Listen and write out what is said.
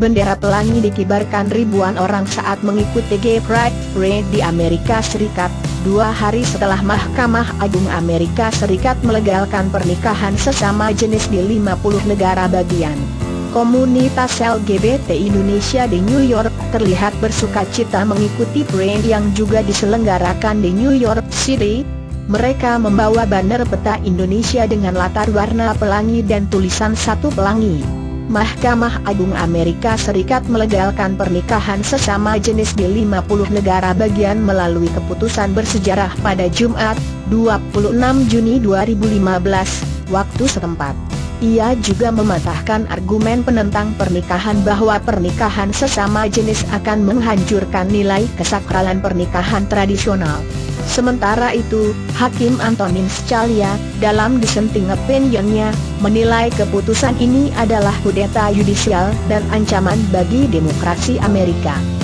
Bendera pelangi dikibarkan ribuan orang saat mengikuti Gay Pride Parade di Amerika Serikat, dua hari setelah Mahkamah Agung Amerika Serikat melegalkan pernikahan sesama jenis di 50 negara bagian. Komunitas LGBT Indonesia di New York terlihat bersuka cita mengikuti parade yang juga diselenggarakan di New York City. Mereka membawa banner peta Indonesia dengan latar warna pelangi dan tulisan satu pelangi. Mahkamah Agung Amerika Serikat melegalkan pernikahan sesama jenis di 50 negara bagian melalui keputusan bersejarah pada Jumat, 26 Juni 2015, waktu setempat. Ia juga mematahkan argumen penentang pernikahan bahwa pernikahan sesama jenis akan menghancurkan nilai kesakralan pernikahan tradisional. Sementara itu, Hakim Antonin Scalia, dalam dissenting opinionnya, menilai keputusan ini adalah kudeta yudisial dan ancaman bagi demokrasi Amerika.